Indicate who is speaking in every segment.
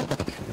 Speaker 1: え?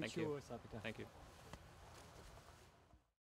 Speaker 1: Thank,
Speaker 2: Thank
Speaker 1: you,
Speaker 2: you. Thank you.